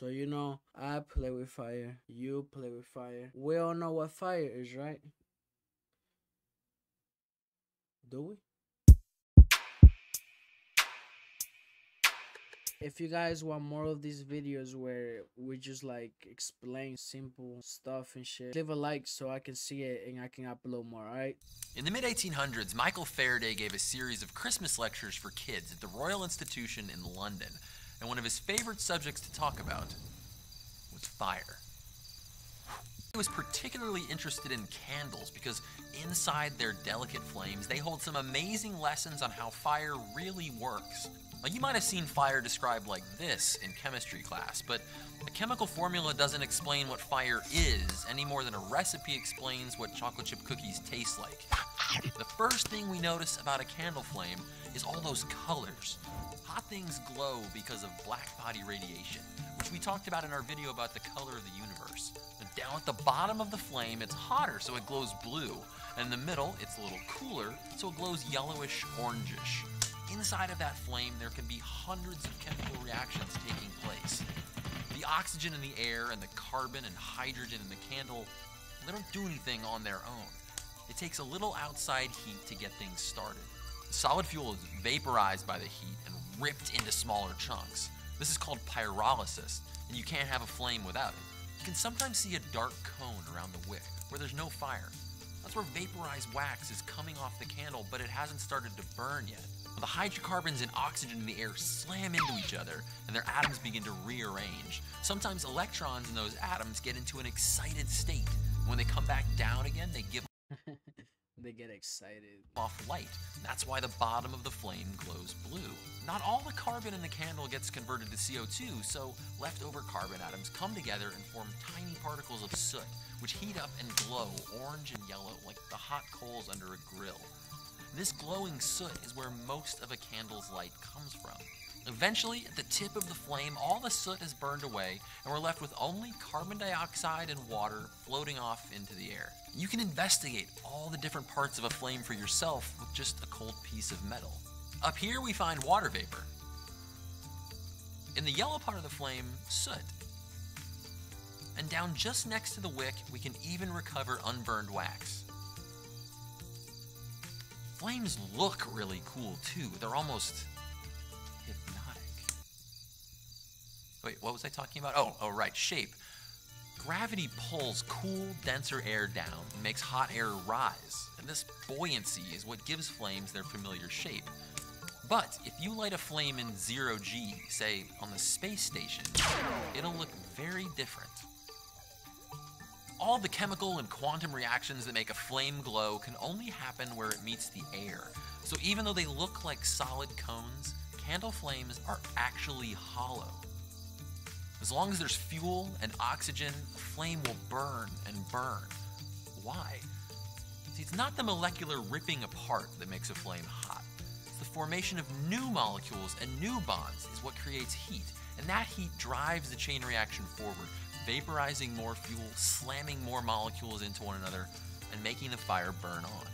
So you know, I play with fire. You play with fire. We all know what fire is, right? Do we? If you guys want more of these videos where we just like explain simple stuff and shit, leave a like so I can see it and I can upload more, alright? In the mid 1800s, Michael Faraday gave a series of Christmas lectures for kids at the Royal Institution in London, and one of his favorite subjects to talk about was fire. He was particularly interested in candles because inside their delicate flames, they hold some amazing lessons on how fire really works. Now, you might have seen fire described like this in chemistry class, but a chemical formula doesn't explain what fire is any more than a recipe explains what chocolate chip cookies taste like. The first thing we notice about a candle flame is all those colors. Hot things glow because of black body radiation, which we talked about in our video about the color of the universe. And down at the bottom of the flame, it's hotter, so it glows blue. And in the middle, it's a little cooler, so it glows yellowish orangish. Inside of that flame, there can be hundreds of chemical reactions taking place. The oxygen in the air and the carbon and hydrogen in the candle, they don't do anything on their own. It takes a little outside heat to get things started. Solid fuel is vaporized by the heat and ripped into smaller chunks. This is called pyrolysis, and you can't have a flame without it. You can sometimes see a dark cone around the wick where there's no fire. That's where vaporized wax is coming off the candle, but it hasn't started to burn yet. The hydrocarbons and oxygen in the air slam into each other, and their atoms begin to rearrange. Sometimes electrons in those atoms get into an excited state. When they come back down again, they give get excited. off light. That's why the bottom of the flame glows blue. Not all the carbon in the candle gets converted to CO2, so leftover carbon atoms come together and form tiny particles of soot, which heat up and glow orange and yellow like the hot coals under a grill. This glowing soot is where most of a candle's light comes from. Eventually, at the tip of the flame, all the soot is burned away, and we're left with only carbon dioxide and water floating off into the air. You can investigate all the different parts of a flame for yourself with just a cold piece of metal. Up here, we find water vapor. In the yellow part of the flame, soot. And down just next to the wick, we can even recover unburned wax. Flames look really cool too. They're almost what was I talking about? Oh, oh right, shape. Gravity pulls cool, denser air down and makes hot air rise, and this buoyancy is what gives flames their familiar shape. But if you light a flame in zero G, say on the space station, it'll look very different. All the chemical and quantum reactions that make a flame glow can only happen where it meets the air. So even though they look like solid cones, candle flames are actually hollow. As long as there's fuel and oxygen, the flame will burn and burn. Why? See, it's not the molecular ripping apart that makes a flame hot. It's the formation of new molecules and new bonds is what creates heat, and that heat drives the chain reaction forward, vaporizing more fuel, slamming more molecules into one another, and making the fire burn on.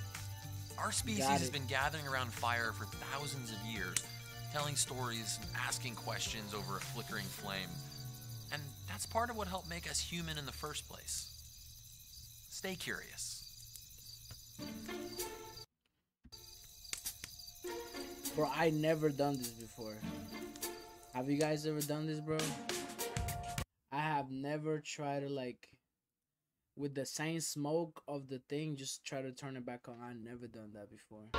Our species has been gathering around fire for thousands of years, telling stories, asking questions over a flickering flame. And that's part of what helped make us human in the first place. Stay curious. Bro, I never done this before. Have you guys ever done this, bro? I have never tried to like with the same smoke of the thing, just try to turn it back on. I never done that before.